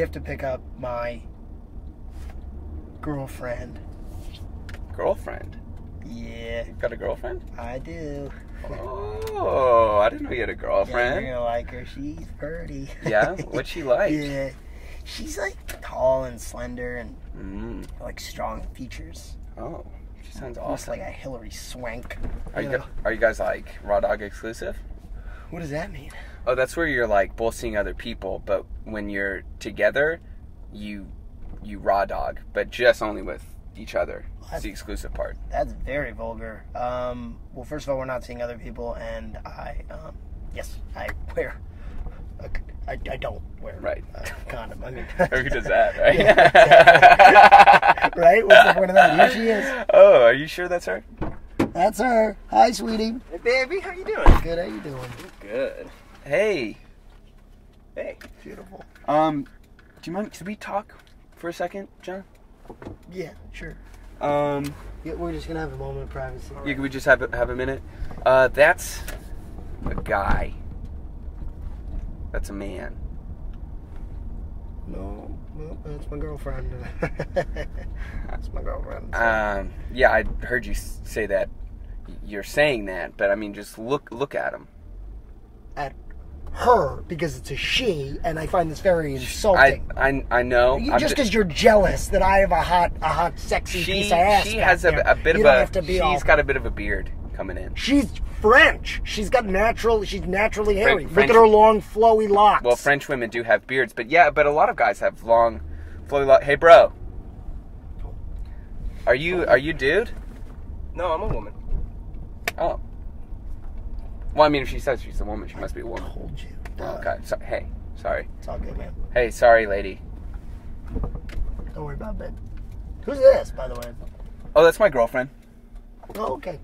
have to pick up my girlfriend. Girlfriend. Yeah, You got a girlfriend? I do. Oh, I didn't know you had a Yeah, girlfriend. you're gonna like her. She's pretty. Yeah? What's she like? yeah, she's like tall and slender and Mm. like strong features. Oh, she sounds Almost awesome. like a Hilary Swank. Are you, know? are you guys like raw dog exclusive? What does that mean? Oh, that's where you're like both seeing other people, but when you're together, you you raw dog, but just only with each other. It's the exclusive part. That's very vulgar. Um, well, first of all, we're not seeing other people, and I, um, yes, I wear. A, I, I don't wear Right. a condom. I mean, Who does that, right? right? What's the point of that? Here she is. Oh, are you sure that's her? That's her. Hi, sweetie. Hey, baby, how you doing? Good. How you doing? Good. Hey, Hey. Beautiful. um, do you mind? Could we talk for a second, Jon? Yeah, sure. Um, Yeah, we're just gonna have a moment of privacy. yeah, can we just have a, have a minute? Uh, that's a guy. That's a man. No, no, that's my girlfriend. that's my girlfriend. Um, yeah, I heard you say that. You're saying that, but I mean, just look look at him. At her because it's a she, and I find this very insulting. I, I know. You- just because you're jealous that I have a hot, a hot, sexy she piece of ass. she has a, there, a bit you of don't a have to be she's all. got a bit of a beard coming in. She's French. She's got natural. She's naturally hairy. French- Look at her long, flowy locks. Well, French women do have beards, but yeah, but a lot of guys have long, flowy. locks. hey, bro, are you are you dude? No, I'm a woman. Oh. Well, I mean, if she says she's a woman, she must be a woman. Told you. Oh, okay. So, hey, sorry. It's all good, man. Hey, sorry, lady. Don't worry about it. Who's this, by the way? Oh, that's my girlfriend. Oh, okay.